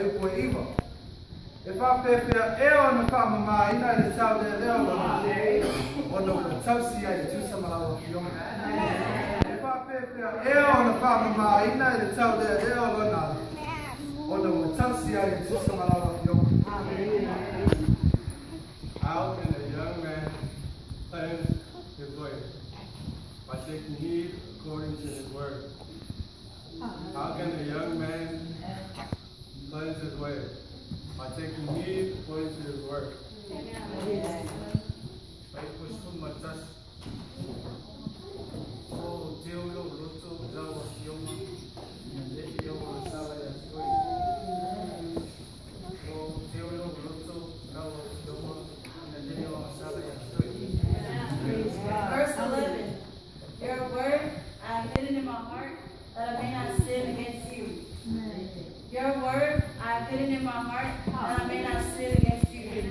ai ko iwa. E wha pewhia e o na wha mama ina i le tau le leo na o na ka tausi ai tu sa malawa fiona. E wha pewhia e o na wha mama ina i le tau le leo na o na ka tausi ai tu sa malawa fiona. How can a young man cleanse his way? By taking heed according to his word. How can a young man cleanse his way? By taking heed according to his word. Pai ko su matas. O Deo lo roto rawa yoma. Le yoma sala ya soi. O Deo lo roto rawa yoma. Le yoma sala ya soi. Verse 11. Your word I have hidden in my heart that I may not sin against you. Your word feeling in my heart and I may not sin against you.